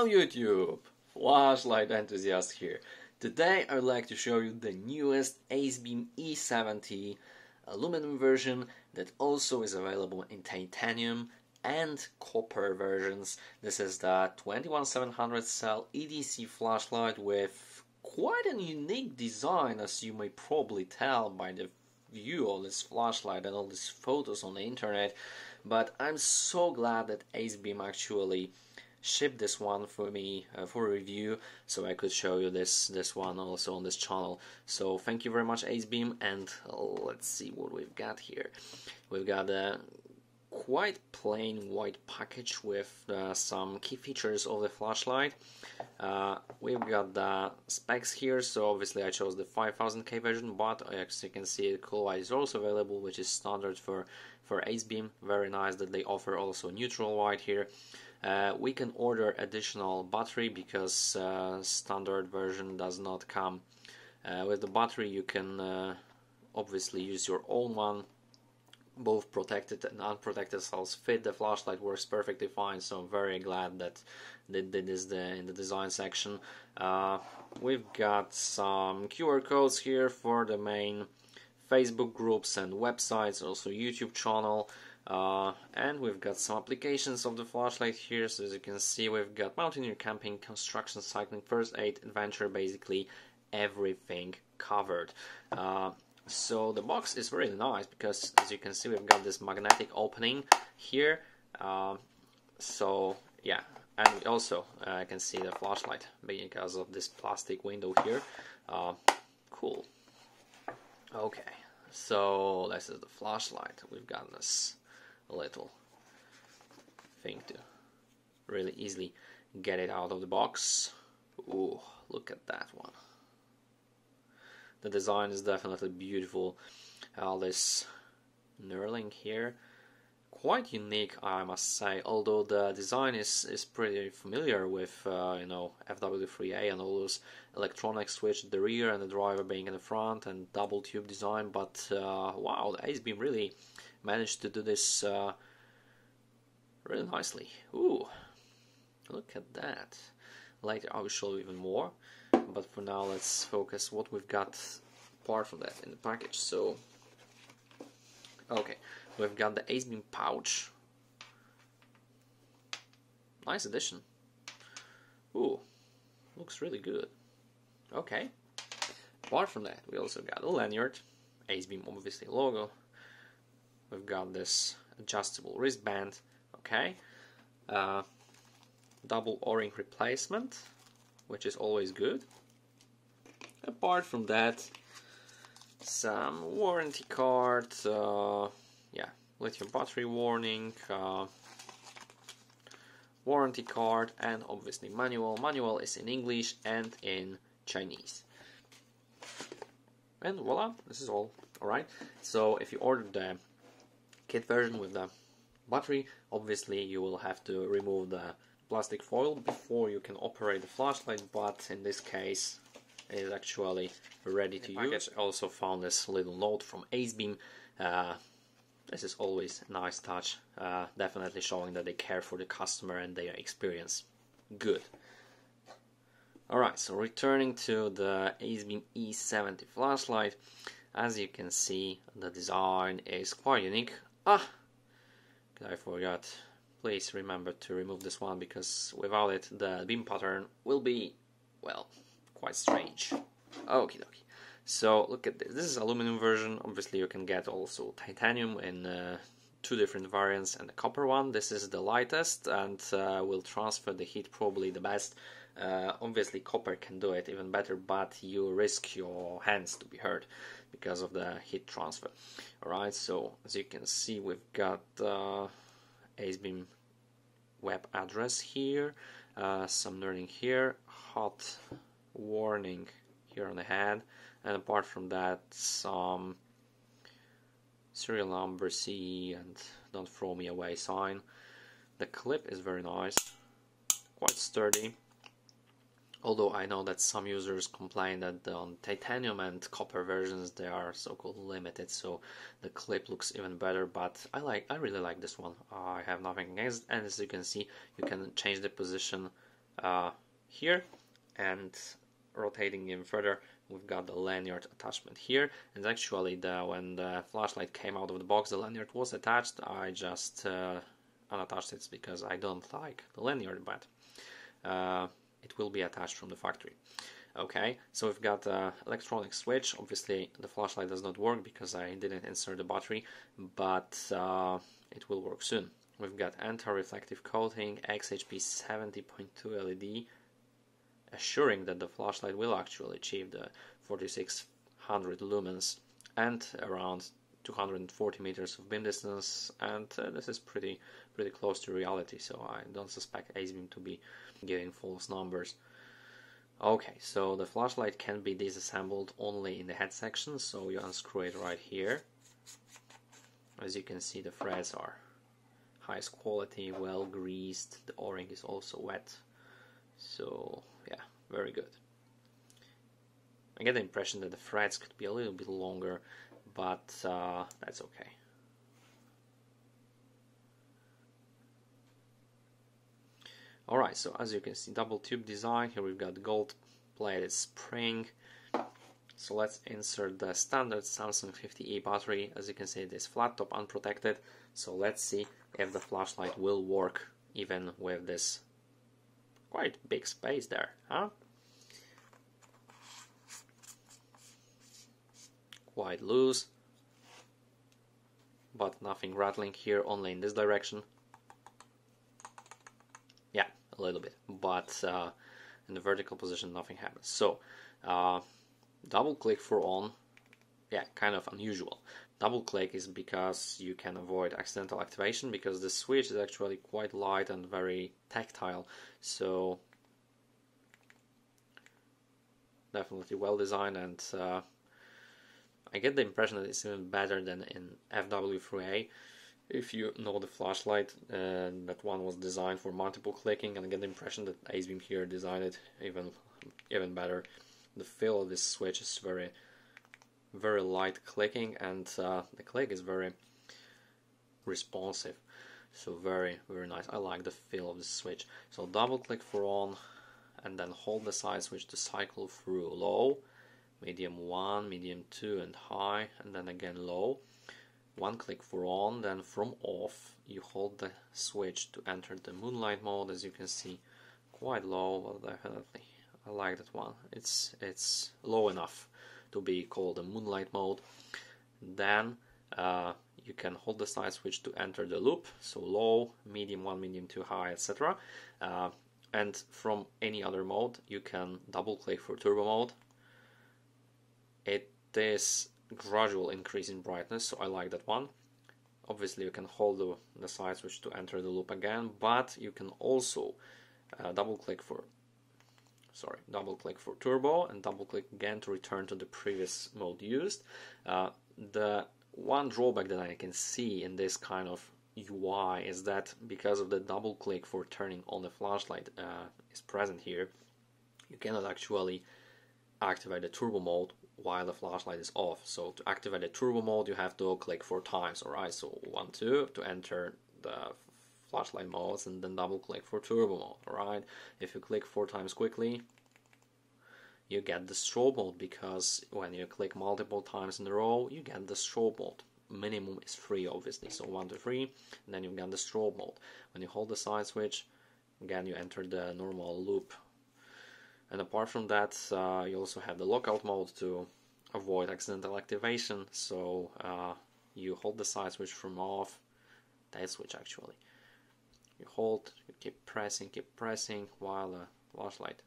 Hello YouTube! Flashlight enthusiast here. Today I'd like to show you the newest AceBeam E70 aluminum version that also is available in titanium and copper versions. This is the 21700 cell EDC flashlight with quite a unique design as you may probably tell by the view of this flashlight and all these photos on the internet but I'm so glad that AceBeam actually shipped this one for me uh, for review so I could show you this this one also on this channel. So thank you very much AceBeam and let's see what we've got here. We've got a quite plain white package with uh, some key features of the flashlight. Uh, we've got the specs here so obviously I chose the 5000k version but as you can see cool white is also available which is standard for for AceBeam very nice that they offer also neutral white here uh, we can order additional battery because uh, standard version does not come. Uh, with the battery you can uh, obviously use your own one. Both protected and unprotected cells fit. The flashlight works perfectly fine so I'm very glad that they did this the, in the design section. Uh, we've got some QR codes here for the main Facebook groups and websites also YouTube channel uh, and we've got some applications of the flashlight here. So as you can see we've got mountaineer camping construction cycling first aid adventure basically everything covered. Uh, so the box is really nice because as you can see we've got this magnetic opening here. Uh, so yeah. And also uh, I can see the flashlight because of this plastic window here. Uh, cool. Okay. So this is the flashlight. We've got this little thing to really easily get it out of the box. Ooh, look at that one. The design is definitely beautiful. All this knurling here, quite unique, I must say. Although the design is is pretty familiar with uh, you know FW3A and all those electronic switch at the rear and the driver being in the front and double tube design. But uh, wow, the AceBeam really managed to do this uh, really nicely. Ooh, look at that. Later I will show you even more, but for now let's focus what we've got apart from that in the package. So, okay, we've got the AceBeam pouch. Nice addition. Ooh, looks really good. Okay. Apart from that, we also got a lanyard, AceBeam obviously logo, we've got this adjustable wristband okay? Uh, double o-ring replacement which is always good. Apart from that some warranty card uh, yeah lithium battery warning uh, warranty card and obviously manual. Manual is in English and in Chinese. And voila this is all alright so if you order the kit version with the battery. Obviously you will have to remove the plastic foil before you can operate the flashlight but in this case it is actually ready to use. I also found this little note from AceBeam uh, this is always a nice touch uh, definitely showing that they care for the customer and their experience. Good. Alright so returning to the AceBeam E70 flashlight. As you can see the design is quite unique Ah, I forgot. Please remember to remove this one because without it the beam pattern will be, well, quite strange. Okie dokie. So look at this. This is aluminum version. Obviously you can get also titanium in uh, two different variants and the copper one. This is the lightest and uh, will transfer the heat probably the best. Uh, obviously copper can do it even better but you risk your hands to be hurt because of the heat transfer. Alright so as you can see we've got uh, AceBeam web address here uh, some learning here hot warning here on the head and apart from that some serial number C and don't throw me away sign. The clip is very nice quite sturdy Although I know that some users complain that on titanium and copper versions they are so-called limited, so the clip looks even better. But I like, I really like this one. I have nothing against, and as you can see, you can change the position uh, here and rotating even further we've got the lanyard attachment here and actually the when the flashlight came out of the box the lanyard was attached I just uh, unattached it because I don't like the lanyard but uh, it will be attached from the factory. Okay so we've got the electronic switch. Obviously the flashlight does not work because I didn't insert the battery but uh, it will work soon. We've got anti-reflective coating XHP 70.2 LED assuring that the flashlight will actually achieve the 4600 lumens and around 240 meters of beam distance and uh, this is pretty pretty close to reality so I don't suspect AceBeam to be giving false numbers. Okay so the flashlight can be disassembled only in the head section so you unscrew it right here. As you can see the threads are highest quality well greased the o-ring is also wet. So yeah very good. I get the impression that the threads could be a little bit longer but uh, that's okay. Alright so as you can see double tube design here we've got gold plated spring. So let's insert the standard Samsung 50E battery. As you can see it is flat top unprotected. So let's see if the flashlight will work even with this quite big space there, huh? Quite loose, but nothing rattling here, only in this direction. Yeah, a little bit, but uh, in the vertical position nothing happens. So, uh, double click for on, yeah, kind of unusual. Double click is because you can avoid accidental activation because the switch is actually quite light and very tactile. So definitely well designed and uh, I get the impression that it's even better than in FW3A. If you know the flashlight, uh, that one was designed for multiple clicking, and I get the impression that AceBeam here designed it even even better. The feel of this switch is very very light clicking and uh, the click is very responsive so very very nice I like the feel of the switch so double click for on and then hold the side switch to cycle through low medium 1 medium 2 and high and then again low one click for on then from off you hold the switch to enter the moonlight mode as you can see quite low but definitely I like that one it's it's low enough to be called a moonlight mode. Then uh, you can hold the side switch to enter the loop, so low, medium 1, medium 2, high, etc. Uh, and from any other mode, you can double click for turbo mode. It is gradual increase in brightness, so I like that one. Obviously, you can hold the, the side switch to enter the loop again, but you can also uh, double click for sorry, double click for turbo and double click again to return to the previous mode used. Uh, the one drawback that I can see in this kind of UI is that because of the double click for turning on the flashlight uh, is present here, you cannot actually activate the turbo mode while the flashlight is off. So to activate the turbo mode, you have to click four times, alright? So one, two to enter the flashlight modes and then double click for turbo mode, alright? If you click four times quickly, you get the strobe mode because when you click multiple times in a row, you get the strobe mode. Minimum is three, obviously, so one to three, and then you get the strobe mode. When you hold the side switch, again you enter the normal loop. And apart from that, uh, you also have the lockout mode to avoid accidental activation. So uh, you hold the side switch from off, that switch actually you hold, you keep pressing, keep pressing while the flashlight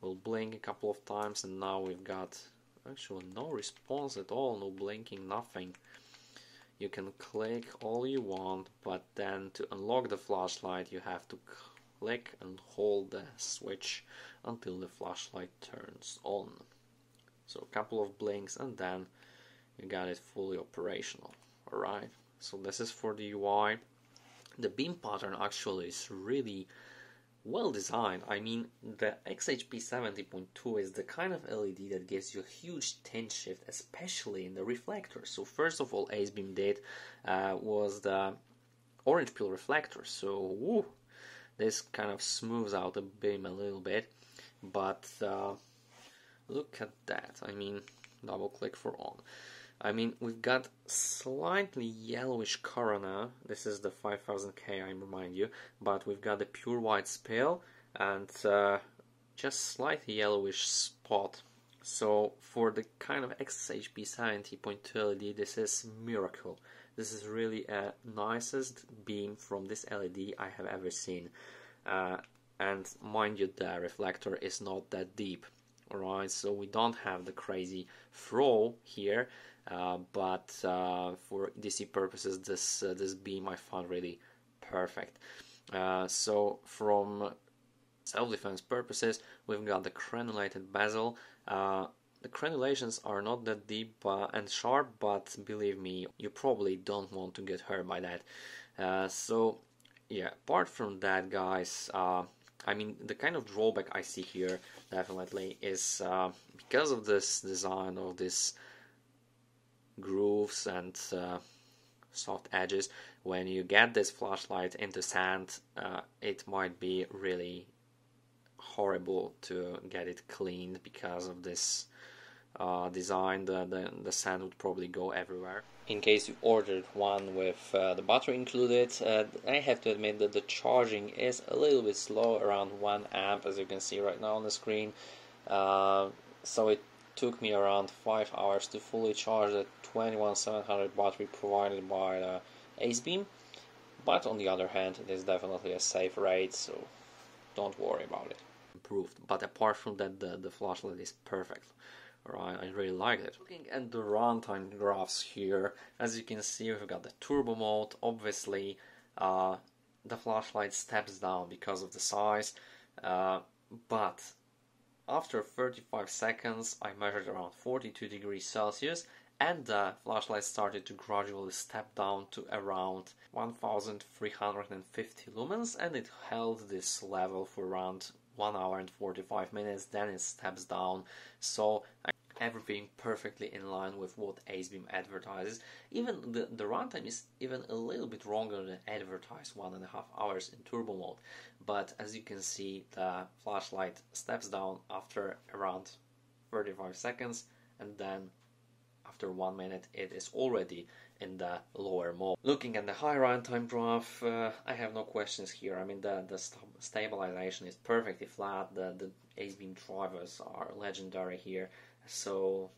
will blink a couple of times and now we've got actually no response at all, no blinking, nothing. You can click all you want, but then to unlock the flashlight you have to click and hold the switch until the flashlight turns on. So a couple of blinks and then you got it fully operational. Alright, so this is for the UI the beam pattern actually is really well designed. I mean, the XHP 70.2 is the kind of LED that gives you a huge tint shift, especially in the reflector. So first of all, AceBeam did uh, was the orange peel reflector. So woo, this kind of smooths out the beam a little bit but uh, look at that. I mean double click for on I mean we've got slightly yellowish corona. This is the 5000K I remind you but we've got the pure white spill and uh, just slightly yellowish spot. So for the kind of XHP 70.2 LED this is miracle this is really a nicest beam from this LED I have ever seen. Uh, and mind you, the reflector is not that deep. Alright, so we don't have the crazy throw here, uh, but uh, for EDC purposes, this uh, this beam I found really perfect. Uh, so from self-defense purposes, we've got the crenulated bezel. Uh, the crenulations are not that deep uh, and sharp, but believe me, you probably don't want to get hurt by that. Uh, so, yeah, apart from that, guys, uh, I mean, the kind of drawback I see here definitely is uh, because of this design of this grooves and uh, soft edges. When you get this flashlight into sand, uh, it might be really horrible to get it cleaned because of this uh, design, the, the, the sand would probably go everywhere. In case you ordered one with uh, the battery included, uh, I have to admit that the charging is a little bit slow, around 1 amp as you can see right now on the screen. Uh, so it took me around 5 hours to fully charge the 21700 battery provided by the AceBeam. But on the other hand, it is definitely a safe rate, so don't worry about it. Improved. But apart from that, the, the flashlight is perfect. Right, I really like it. Looking at the runtime graphs here, as you can see we've got the turbo mode, obviously uh, the flashlight steps down because of the size, uh, but after 35 seconds I measured around 42 degrees Celsius and the flashlight started to gradually step down to around 1350 lumens and it held this level for around 1 hour and 45 minutes then it steps down so everything perfectly in line with what AceBeam advertises. Even the, the runtime is even a little bit longer than advertised, one and a half hours in turbo mode. But as you can see, the flashlight steps down after around 35 seconds and then after one minute it is already in the lower mode. Looking at the high runtime graph, uh, I have no questions here. I mean, the, the st stabilization is perfectly flat. The, the AceBeam drivers are legendary here. So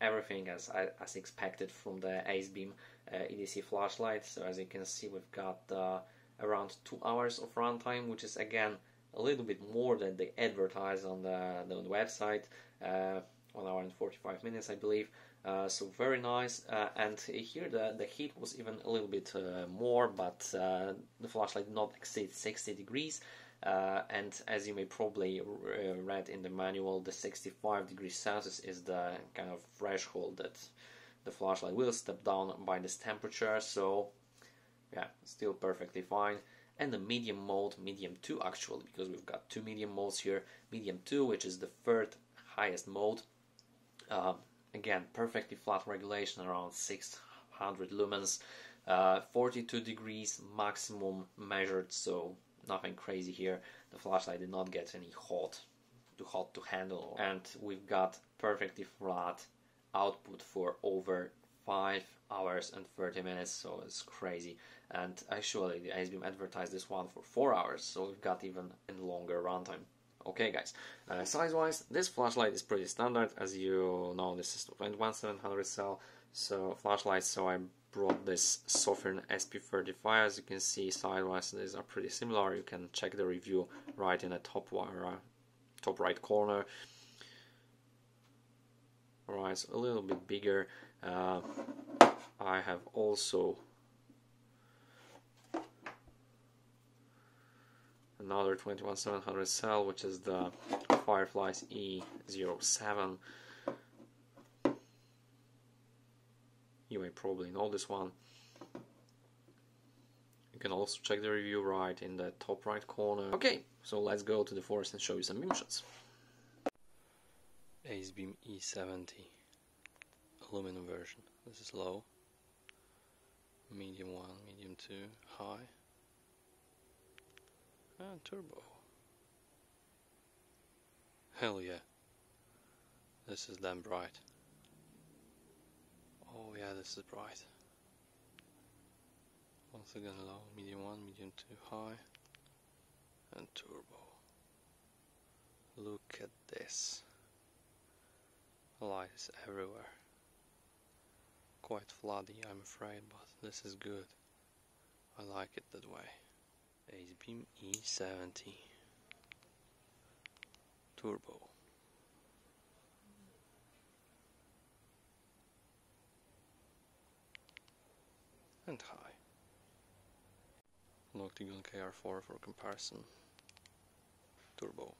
everything as, as expected from the AceBeam uh, EDC flashlight. So as you can see, we've got uh, around two hours of runtime, which is again a little bit more than they advertise on the, on the website. Uh, one hour and 45 minutes, I believe. Uh, so very nice. Uh, and here the, the heat was even a little bit uh, more, but uh, the flashlight did not exceed 60 degrees. Uh, and as you may probably uh, read in the manual, the 65 degrees Celsius is the kind of threshold that the flashlight will step down by this temperature. So yeah, still perfectly fine. And the medium mode, medium 2 actually, because we've got two medium modes here. Medium 2, which is the third highest mode. Uh, again, perfectly flat regulation around 600 lumens. Uh, 42 degrees maximum measured, so nothing crazy here. The flashlight did not get any hot, too hot to handle. And we've got perfectly flat output for over 5 hours and 30 minutes, so it's crazy. And actually, the AceBeam advertised this one for 4 hours, so we've got even a longer runtime. Okay guys, uh, size-wise, this flashlight is pretty standard. As you know, this is 21700 cell so flashlight, so I brought this Sofirn SP35 as you can see sidewise these are pretty similar. You can check the review right in the top uh, top right corner. Alright so a little bit bigger. Uh, I have also another 21700 cell which is the Fireflies E07 May probably know this one. You can also check the review right in the top right corner. Okay, so let's go to the forest and show you some beam shots. AceBeam E70 aluminum version. This is low, medium 1, medium 2, high. and turbo. Hell yeah. This is damn bright. Oh yeah, this is bright. Once again low, medium 1, medium 2, high, and turbo. Look at this. Light is everywhere. Quite floody I'm afraid, but this is good. I like it that way. AceBeam E70 Turbo and high. Noctigon KR4 for comparison. Turbo.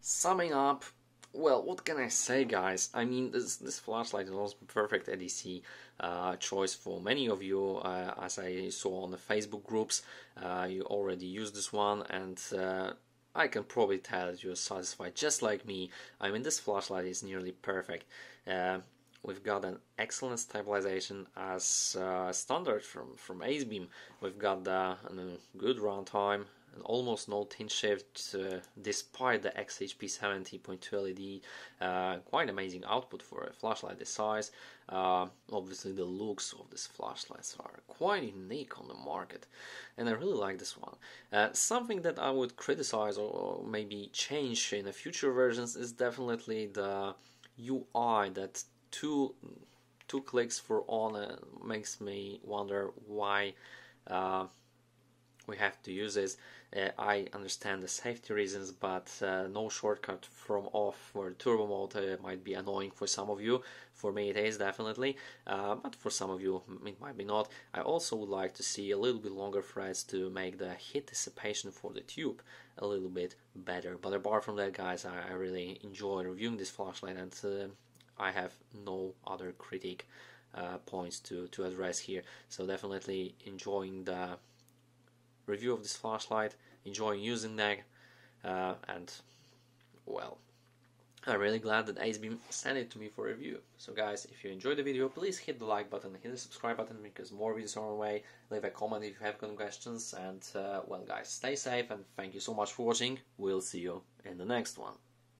Summing up, well, what can I say, guys? I mean, this this flashlight is also perfect EDC uh, choice for many of you. Uh, as I saw on the Facebook groups, uh, you already use this one, and uh, I can probably tell that you're satisfied, just like me. I mean, this flashlight is nearly perfect. Uh, we've got an excellent stabilization as uh, standard from from AceBeam. We've got the good runtime almost no tint shift uh, despite the XHP 70.2 LED. Uh, quite amazing output for a flashlight this size. Uh, obviously the looks of these flashlights are quite unique on the market and I really like this one. Uh, something that I would criticize or maybe change in the future versions is definitely the UI that two two clicks for on uh, makes me wonder why uh, we have to use this. Uh, I understand the safety reasons, but uh, no shortcut from off or turbo mode uh, might be annoying for some of you. For me, it is definitely, uh, but for some of you, it might be not. I also would like to see a little bit longer threads to make the heat dissipation for the tube a little bit better. But apart from that, guys, I, I really enjoy reviewing this flashlight, and uh, I have no other critic uh, points to to address here. So definitely enjoying the review of this flashlight, enjoying using that, uh, and well, I'm really glad that AceBeam sent it to me for review. So guys, if you enjoyed the video, please hit the like button, hit the subscribe button because more videos are on the way. Leave a comment if you have questions, and uh, well guys, stay safe and thank you so much for watching. We'll see you in the next one.